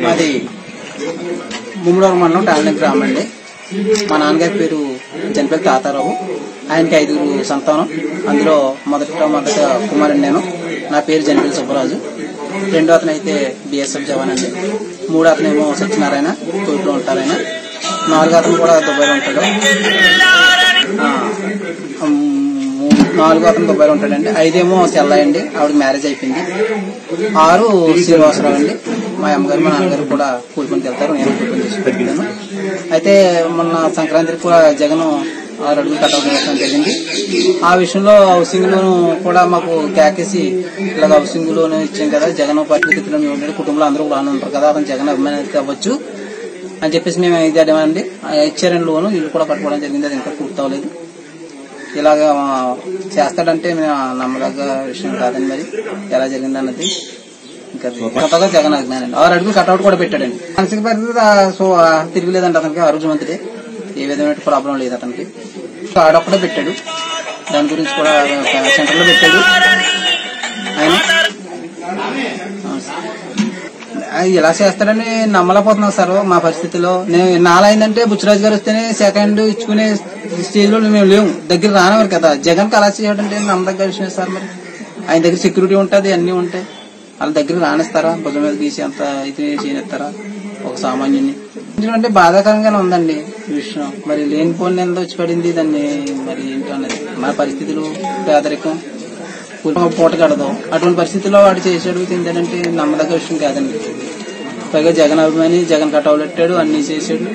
మాది ముమ్మడూరు మండలం టాలెంట్ గ్రామం అండి. మా నాన్నగారి పేరు జనపల్లి తాతారావు. ఆయనకి ఐదుగురు సంతానం. అందులో మొదట మొదట కుమారుడు నేను. నా పేరు జనపల్లి సుబ్బరాజు. రెండో అతను అయితే బిఎస్ఎఫ్ జవాన్ అండి. మూడో అతనేమో సత్యనారాయణ. తోపులో ఉంటారు ఆయన నాలుగో అతను కూడా దుబాయ్లో ఉంటాడు. నాలుగు నాలుగో అతను దుబాయ్లో ఉంటాడండి. ఐదేమో చెల్లాయి ఆవిడ మ్యారేజ్ అయిపోయింది. ఆరు శ్రీనివాసరావు అండి. మా అమ్మగారు మా నాన్నగారు కూడా కూలి పనికి వెళ్తారు. నేను కూలి పని చేసి పెట్టుకున్నాను అయితే మొన్న సంక్రాంతికి కూడా జగన్ ఆరు అడుగులు కట్టడం జరిగింది. ఆ విషయంలో హౌసింగ్ లోన్ కూడా మాకు కేకేసి ఇలా హౌసింగ్ లోన్ ఇచ్చాం కదా జగన్ పరిస్థితిలో మేము ఉండే కుటుంబంలో అందరూ బాగానే ఉంటారు కదా అతను జగన్ అభిమాని అవ్వచ్చు అని చెప్పేసి మేము ఇది అడిగామండి ఇచ్చారని లోను ఇల్లు కూడా కట్టుకోవడం జరిగింది అది ఇంకా పూర్తి అవ్వలేదు. ఇలాగ చేస్తాడంటే మేము నమ్మదగ్గ విషయం కాదండి మరి ఎలా జరిగింది అన్నది కొత్తగా జగన్ అజ్ఞానండి ఆరు అడుగులు కట్అవుట్ కూడా పెట్టాడండి. మానసిక పరిస్థితి సో తిరిగిలేదండి తిరగలేదండి అతనికి మంత్రి. ఏ విధమైన ప్రాబ్లం లేదు అతనికి. ఆడొక్కడే పెట్టాడు. దాని గురించి కూడా సెంటర్లో పెట్టాడు. ఆయన? ఇలా చేస్తాడని నమ్మలేకపోతున్నాం సార్ మా పరిస్థితిలో. నేను నాలైందంటే బుచ్చిరాజు గారు వస్తేనే సెకండ్ ఇచ్చుకునే స్టేజ్లో మేము లేవు దగ్గర రానివారు కదా. జగన్కి అలా అంటే నమ్మదగ్గ విషయం సార్ మరి. ఆయన దగ్గర సెక్యూరిటీ ఉంటుంది అన్ని ఉంటాయి. వాళ్ళ దగ్గర రాణిస్తారా? భుజం మీద తీసి అంత ఇది చేయనిస్తారా ఒక సామాన్యుని అంటే బాధాకరంగానే ఉందండి ఈ విషయం. మరి లేనిపోని ఎంత వచ్చి పడింది దాన్ని మరి ఏంటో అనేది మన పరిస్థితులు పేదరికం. పూట కడదు అటువంటి పరిస్థితుల్లో వాడు చేసాడు ఏంటంటే నమ్మదగ్గ విషయం కాదండి. పైగా జగన్ అభిమాని జగన్ కట్టవలెట్టాడు అన్ని చేశాడు.